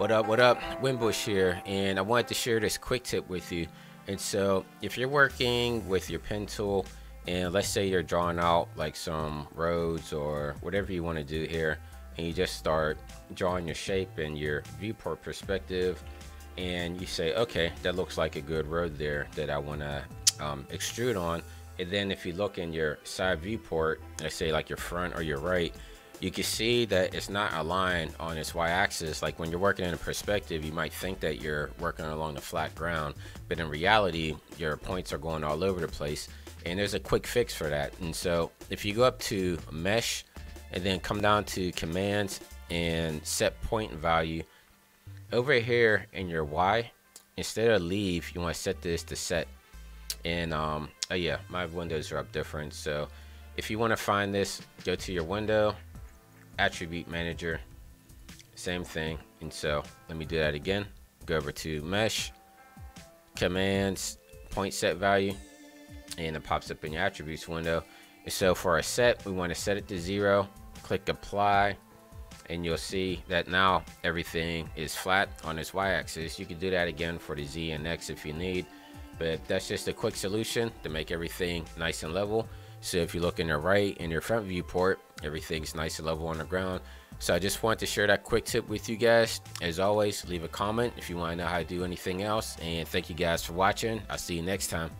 What up, what up? Winbush here, and I wanted to share this quick tip with you. And so, if you're working with your pen tool, and let's say you're drawing out like some roads or whatever you want to do here, and you just start drawing your shape and your viewport perspective, and you say, okay, that looks like a good road there that I want to um, extrude on. And then if you look in your side viewport, let's say like your front or your right, you can see that it's not aligned on its y-axis. Like when you're working in a perspective you might think that you're working along the flat ground but in reality your points are going all over the place and there's a quick fix for that. And so if you go up to mesh and then come down to commands and set point value over here in your y instead of leave you want to set this to set. And um oh yeah my windows are up different so if you want to find this go to your window attribute manager same thing. And so let me do that again. Go over to mesh commands point set value and it pops up in your attributes window. And so for our set we want to set it to zero click apply and you'll see that now everything is flat on this y-axis. You can do that again for the z and x if you need but that's just a quick solution to make everything nice and level so if you look in the right in your front viewport everything's nice and level on the ground so I just want to share that quick tip with you guys. As always leave a comment if you want to know how to do anything else. And thank you guys for watching. I'll see you next time